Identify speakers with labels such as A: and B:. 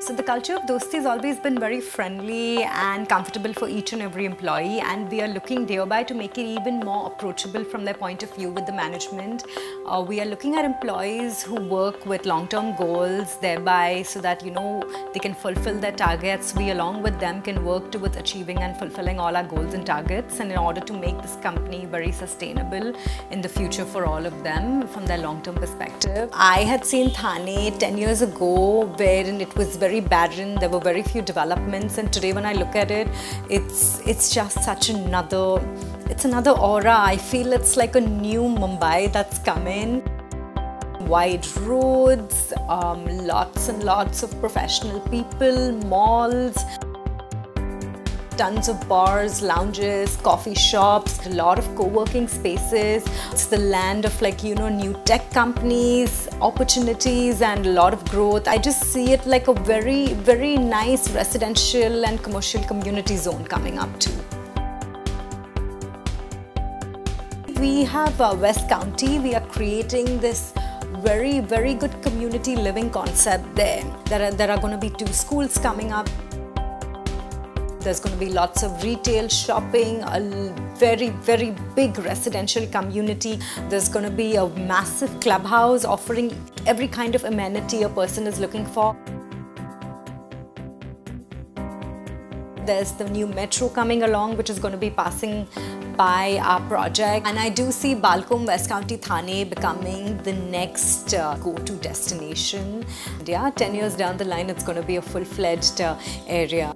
A: So the culture of Dosti has always been very friendly and comfortable for each and every employee and we are looking thereby to make it even more approachable from their point of view with the management. Uh, we are looking at employees who work with long-term goals thereby so that you know they can fulfill their targets. We along with them can work towards achieving and fulfilling all our goals and targets and in order to make this company very sustainable in the future for all of them from their long-term perspective. I had seen Thane 10 years ago wherein it was very barren, there were very few developments. And today when I look at it, it's, it's just such another, it's another aura. I feel it's like a new Mumbai that's coming wide roads, um, lots and lots of professional people, malls, tons of bars, lounges, coffee shops, a lot of co-working spaces. It's the land of like, you know, new tech companies, opportunities and a lot of growth. I just see it like a very, very nice residential and commercial community zone coming up too. We have uh, West County, we are creating this very, very good community living concept there. There are, there are going to be two schools coming up. There's going to be lots of retail shopping, a very, very big residential community. There's going to be a massive clubhouse offering every kind of amenity a person is looking for. There's the new metro coming along, which is going to be passing by our project. And I do see Balkum West County Thane becoming the next uh, go-to destination. And yeah, 10 years down the line, it's going to be a full-fledged uh, area.